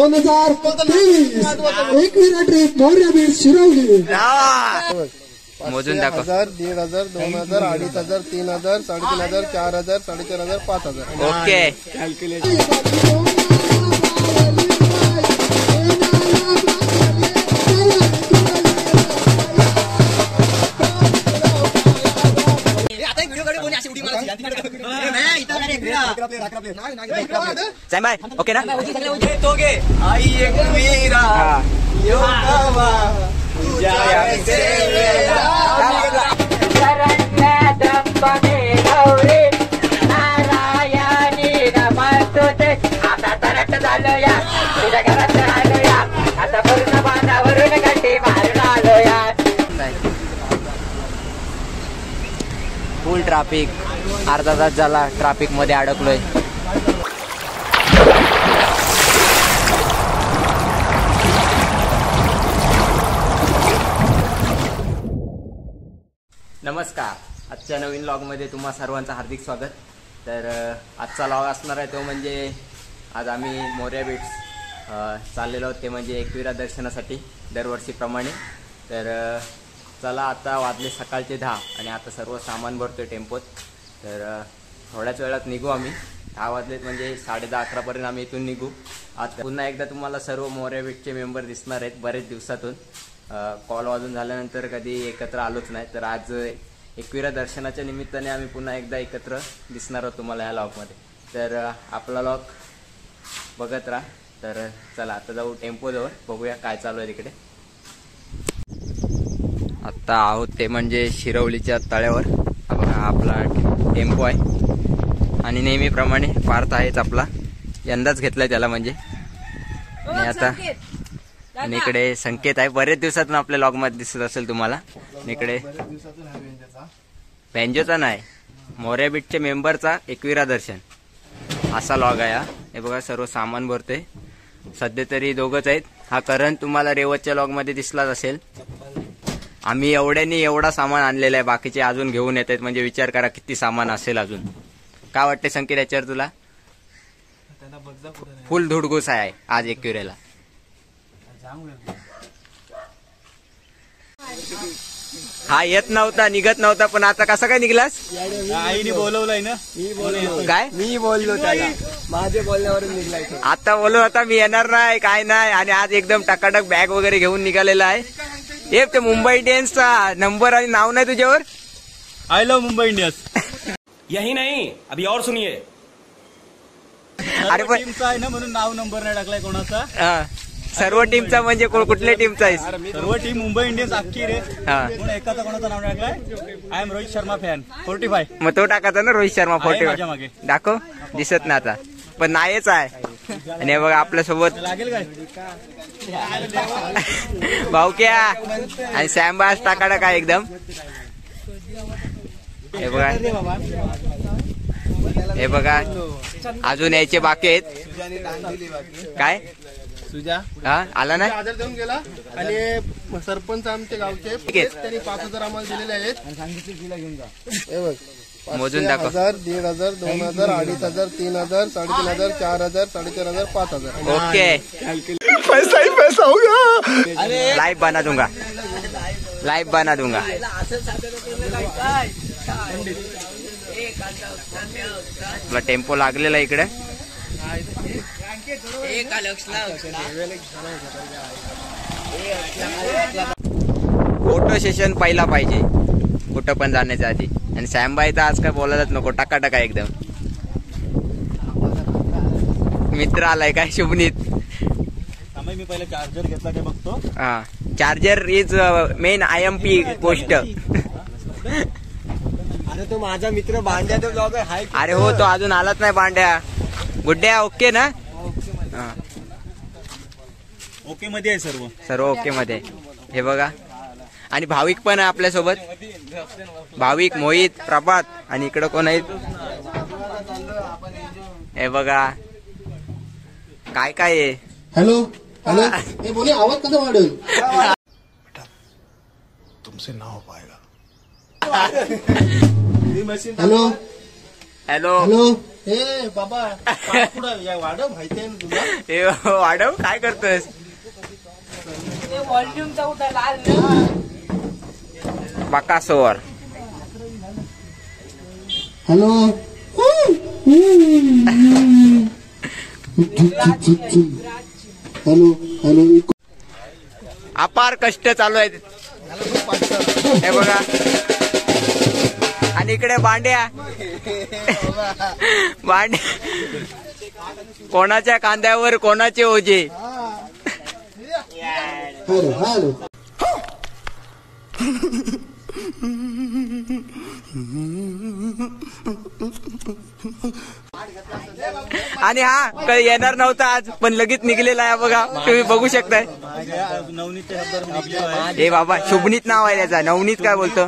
दोन हजार तेवीस. Ekvira trip Morya beach Shirvali. मोजून दाखव. हजार दीड हजार दोन हजार अडीच हजार तीन हजार साडेतीन हजार चार हजार साडेचार हजार पाच हजार. ओके. बाय ओके ना आई एक वीरा योगावा आता तरट झालो या तुझ्या घरात आलो या आता पूर्ण बांधावरून मारून आलो या फुल ट्राफिक अर्धा तास झाला ट्राफिकमध्ये अडकलोय. नमस्कार. आजच्या नवीन लॉगमध्ये तुम्हा सर्वांचं हार्दिक स्वागत. तर आजचा लॉग असणार आहे तो म्हणजे आज आम्ही मोर्या बीट्स चाललेलो आहोत. ते म्हणजे एकविरा दर्शनासाठी दरवर्षीप्रमाणे तर चला आता वाजले सकाळचे दहा आणि आता सर्व सामान भरतोय टेम्पोत. तर थोड्याच वेळात निघू आम्ही. दहा वाजलेत म्हणजे साडे दहा अकरापर्यंत आम्ही इथून निघू. आता पुन्हा एकदा तुम्हाला सर्व मोर्या बीटचे मेंबर दिसणार आहेत बरेच दिवसातून. कॉल वाजून झाल्यानंतर कधी एकत्र आलोच नाही. तर आज एकविरा दर्शनाच्या निमित्ताने आम्ही पुन्हा एकदा एकत्र दिसणार आहोत तुम्हाला या लॉकमध्ये. तर आपला लॉक बघत राहा. तर चला आता जाऊ टेम्पोजवळ बघूया काय चालू आहे तिकडे. आत्ता आहोत ते म्हणजे शिरवलीच्या तळ्यावर. हा आपला टेम्पो आहे. आणि नेहमीप्रमाणे पार्थ आहेच आपला. यंदाच घेतलाय त्याला म्हणजे. आणि आता आणि इकडे संकेत आहे. बरेच दिवसातून आपल्या लॉगमध्ये दिसत असेल तुम्हाला. इकडे बँजोचा नाही मोऱ्या बीटच्या मेंबरचा एकविरा दर्शन. असा लॉग आहे हा. हे बघा सर्व सामान भरते सध्या तरी दोघच आहेत. हा करण तुम्हाला रेवतच्या लॉगमध्ये दिसलाच असेल. आम्ही एवढ्यानी एवढा सामान आणलेला आहे बाकीचे अजून घेऊन येत आहेत म्हणजे विचार करा किती सामान असेल अजून. काय वाटते संकेत याच्यावर तुला? फुल धुडगुस आहे आज एकविरेला हा येत नव्हता निघत नव्हता पण आता कसा काय निघलास? आईने बोलवलंय ना? काय? मी बोललो त्याला. माझे बोलण्यावरून निघला इथे आता बोलत होता मी येणार नाही काय नाही आणि आज एकदम टकाटक बॅग वगैरे घेऊन निघालेला आहे. हे ते मुंबई इंडियन्सचा नंबर आणि नाव नाही तुझ्यावर? आय लव्ह मुंबई इंडियन्स यही नहीं अभी और सुनिए. अरे पण टीमचा आहे ना म्हणून नाव नंबर नाही टाकलाय कोणाचा? हा. सर्व टीमचा म्हणजे को- कुठल्या टीमचा आहे सर्व टीम मुंबई इंडियन्स अख्खी रे. हा. म्हणून एकाचा कोणाचं नाव नाही टाकलाय? I am Rohit Sharma fan forty five मग तो टाकायचा ना रोहित शर्मा आहे माझ्या फोटो मागे. दाखव. दिसत ना आता. पण नाहीच आहे. आणि हे बघा आपल्यासोबत लागेल काय? भाऊक्या आणि सॅम्बास टाकाडा काय एकदम? हे बघा. हे बघा. अजून यायचे बाकी आहेत. काय? तुझ्या हा आला ना? हजार देऊन गेला. आणि सरपंच आमच्या गावचे ठीक आहे. त्यांनी पाच हजार आम्हाला दिलेले आहेत. हे बघ. पाचशे, मोजून दाखव. हजार दीड हजार दोन हजार अडीच हजार तीन हजार साडेतीन हजार चार हजार साडेचार हजार पाच हजार. ओके. पैसा ही पैसा होगा लाइव बना दूंगा. लाइव बना दूंगा. आपला टेम्पो लागलेला इकडे. फोटो सेशन पहिला पाहिजे. कुठं पण जाण्याच्या आधी. आणि सॅमबाई तर आज काय बोलायलाच नको टाका एकदम. मित्र आलाय काय शुभनीत? मी पहिले चार्जर घेतला काय बघतो? हा. Charger is main I M P गोष्ट. अरे तो माझा मित्र भांड्या तो ब्लॉगर हाय अरे हो तो अजून आलाच नाही पांड्या गुड्ड्या ओके ना? ओके मध्ये आहे सर्व. सर्व ओके मध्ये. हे बघा. आणि भाविक पण आहे आपल्यासोबत. भाविक मोहित प्रभात आणि इकडं कोण आहेत? हे बघा. काय काय आहे? Hello hello. बोले आवाज कसा वाढेल? हॅलो. हॅलो. हॅलो. हे बाबा वाढव माहिती आहे ना तुला? हे वाढव काय करतोस बकासोर हॅलो हॅलो हॅलो अपार कष्ट चालू आहेत. हे बघा. आणि इकडे भांड्या. भांड्या. कोणाच्या कांद्यावर कोणाचे ओझे? हॅलो. आणि हा काही येणार नव्हता आज पण लगेच निघलेला आहे बघा. तुम्ही बघू शकताय. हे बाबा शुभनीत नाव आहे त्याचा. नवनीत काय बोलतो?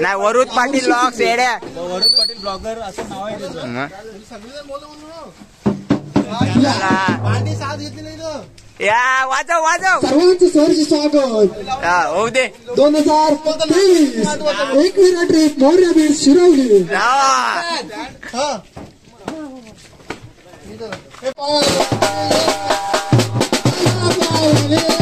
नाही वरुद पाटील लॉक्स येड्या. वरुण पाटील ब्लॉगर असं नाव आहे. या, वाजव वाजव. सर्वांचं सहर्ष स्वागत. हा, होऊ दे. दोन हजार तेवीस एकविरा ट्रिप मोर्या बीड शिरवली. हा. हा. Thank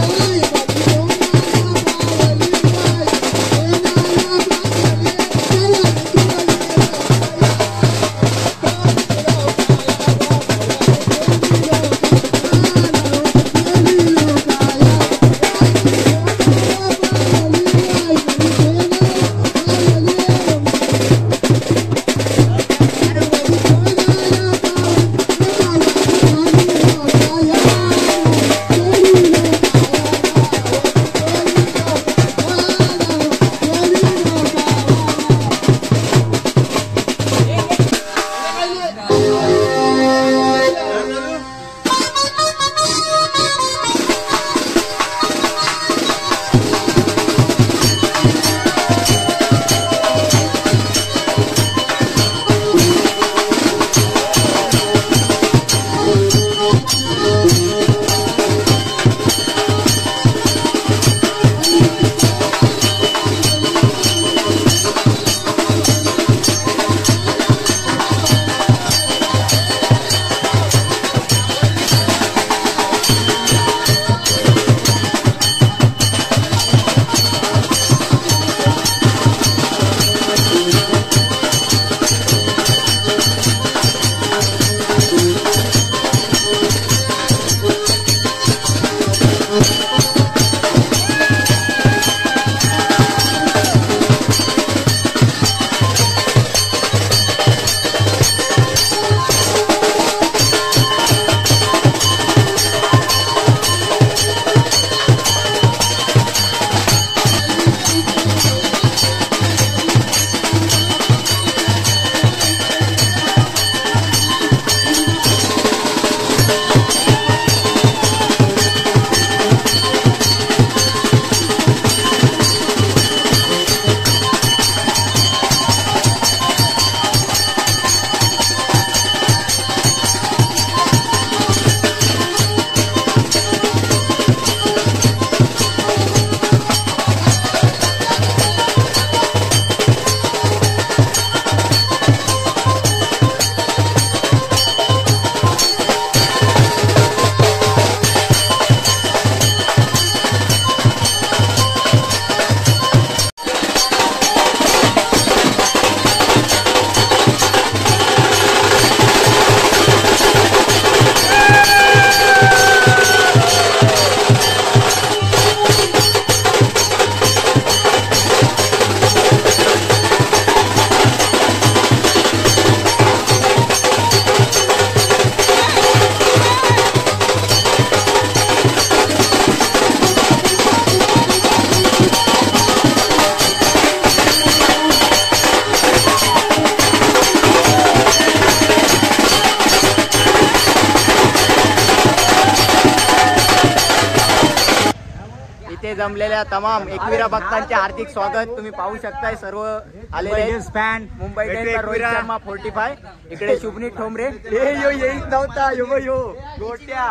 जमलेल्या तमाम एकविरा भक्तांचे हार्दिक स्वागत. तुम्ही पाहू शकताय सर्व आलेले आहेत. Mumbai den Rohit Sharma forty five इकडे शुभनी ठोंबरे. हे यो येईच नव्हता. यो बघ यो. गोट्या.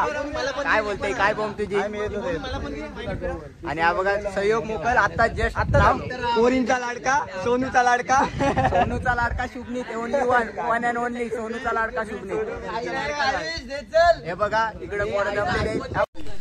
काय बोलते काय बोम तुझी? आणि हा बघा सहयोग मोकल. आता जस्ट आता पोरींचा लाडका सोनूचा लाडका. सोनूचा लाडका Shubhani only one one and only सोनूचा लाडका शुभनी. हे बघा इकडे.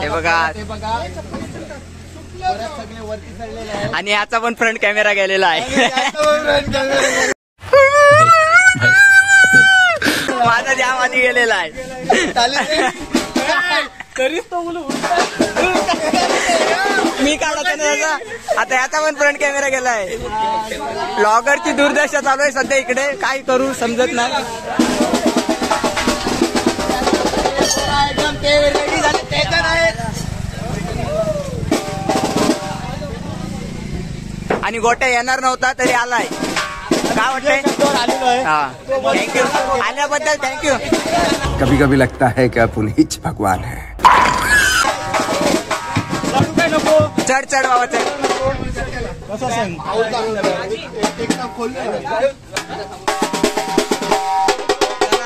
हे बघा. आणि याचा पण फ्रंट कॅमेरा गेलेला आहे. माझा जाम आधी गेलेला आहे. मी काढत आहे आता याचा पण फ्रंट कॅमेरा गेलाय ब्लॉगरची दुर्दशा चालू आहे सध्या इकडे. काय करू समजत नाही. आणि गोट्या येणार नव्हता तरी आलाय. काय वाटतंय? हा. थँक्यू आल्याबद्दल थँक्यू कभी कभी लगता है कि आप उन्हीं भगवान है। चढ चढ बाबा चढ.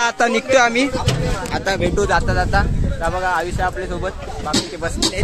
आता निघतोय आम्ही. आता भेटू जाता जाता. बघा आयुष्य आपल्यासोबत बाकीचे बसले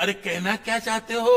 अरे कहना क्या चाहते हो?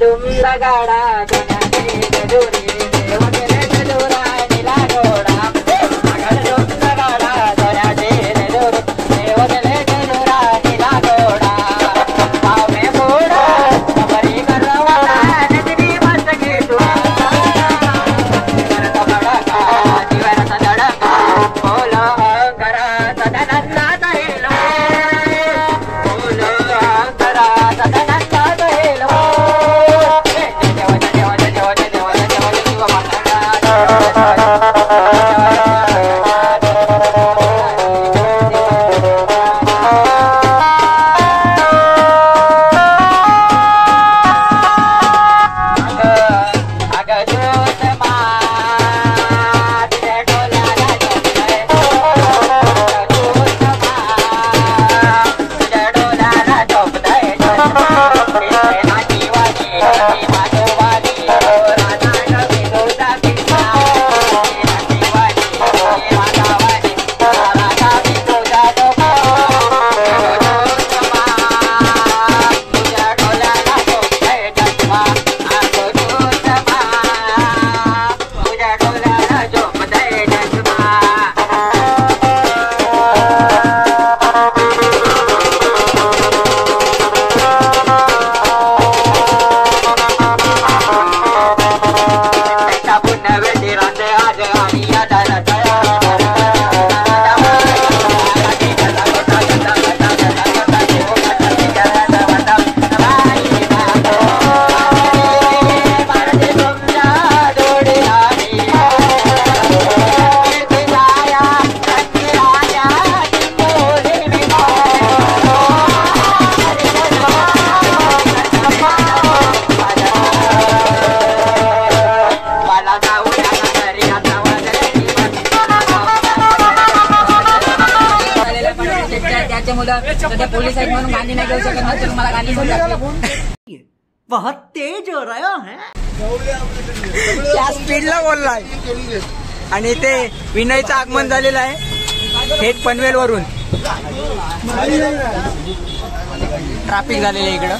ದುಂದಗಡ ಗುಣ त्या स्पीडला बोललाय. आणि ते विनयचं आगमन झालेलं आहे. थेट पनवेल वरून ट्रॅफिक झालेलं आहे इकडं.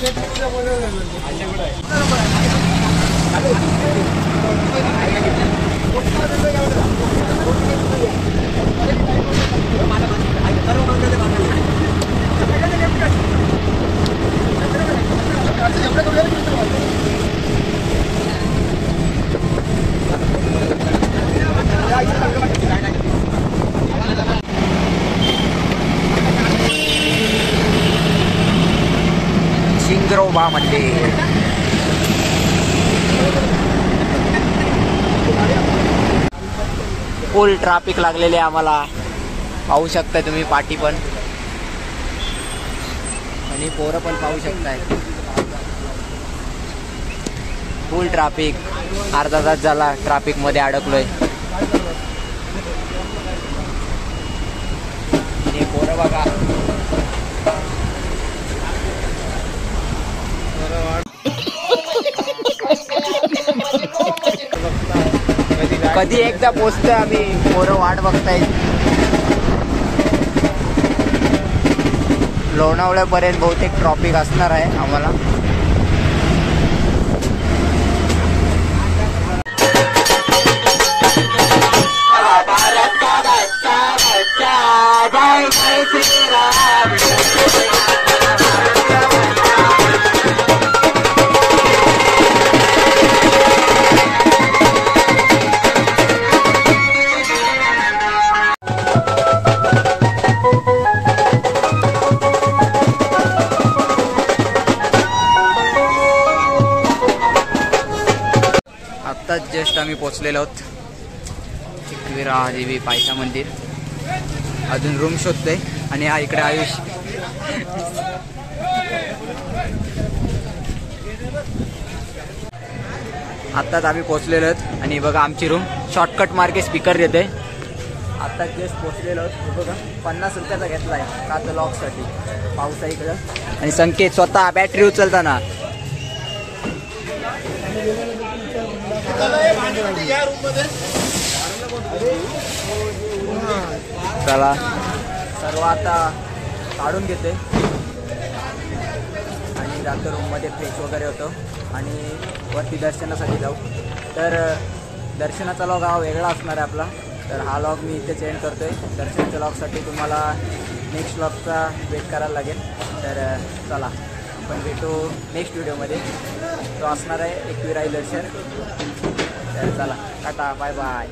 शिंगरोबा मंदिर फुल ट्रॅफिक लागलेले आम्हाला. पाहू शकता तुम्ही पाठी पण. आणि पोरं पण पाहू शकताय. फुल ट्राफिक अर्धा तास झाला ट्राफिकमध्ये अडकलोय. आणि पोरं बघा कधी एकदा पोचतोय आम्ही. पोरं वाट बघताय लोणावळ्यापर्यंत बहुतेक ट्रॉफिक असणार आहे आम्हाला. आम्ही पोचलेलो आहोत. चिकवीरा देवी पायसा मंदिर. अजून रूम शोधतोय आणि हा इकडे आयुष. आत्ताच आम्ही पोचलेलो आहोत आणि बघा आमची रूम शॉर्टकट मार्गे स्पीकर देते आत्ताच जस्ट पोचलेलो आहोत. बघा पन्नास रुपयाचा घेतलाय. का तर लॉकसाठी पाऊस आहे इकडं. आणि संकेत स्वतः बॅटरी उचलताना. चला. सर्व आता काढून घेते. आणि जातो रूममध्ये फ्रेश वगैरे होतो. आणि वरती दर्शनासाठी जाऊ. तर दर्शनाचा लॉग हा वेगळा असणार आहे आपला. तर हा लॉग मी इथे चेंज करतो आहे दर्शनाच्या लॉगसाठी तुम्हाला नेक्स्ट लॉगचा वेट करायला लागेल. तर चला. आपण भेटू नेक्स्ट व्हिडिओमध्ये तो असणार आहे एकविराई दर्शन. तर चला टाटा बाय बाय